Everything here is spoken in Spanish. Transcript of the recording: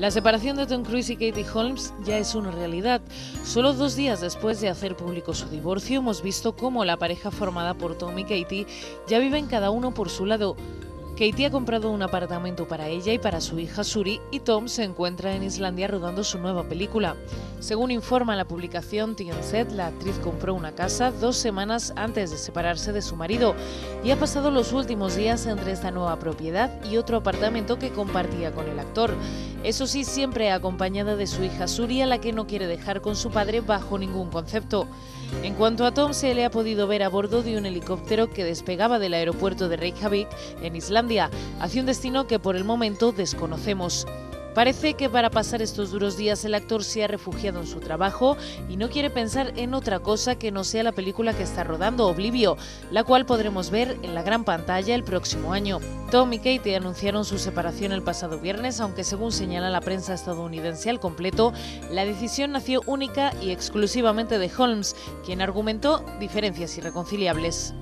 La separación de Tom Cruise y Katie Holmes ya es una realidad. Solo dos días después de hacer público su divorcio, hemos visto cómo la pareja formada por Tom y Katie ya viven cada uno por su lado. Katie ha comprado un apartamento para ella y para su hija Suri y Tom se encuentra en Islandia rodando su nueva película. Según informa la publicación TNZ, la actriz compró una casa dos semanas antes de separarse de su marido y ha pasado los últimos días entre esta nueva propiedad y otro apartamento que compartía con el actor. Eso sí, siempre acompañada de su hija Suri, a la que no quiere dejar con su padre bajo ningún concepto. En cuanto a Tom, se le ha podido ver a bordo de un helicóptero que despegaba del aeropuerto de Reykjavik, en Islandia, hacia un destino que por el momento desconocemos. Parece que para pasar estos duros días el actor se ha refugiado en su trabajo y no quiere pensar en otra cosa que no sea la película que está rodando, Oblivio, la cual podremos ver en la gran pantalla el próximo año. Tom y Katie anunciaron su separación el pasado viernes, aunque según señala la prensa estadounidense al completo, la decisión nació única y exclusivamente de Holmes, quien argumentó diferencias irreconciliables.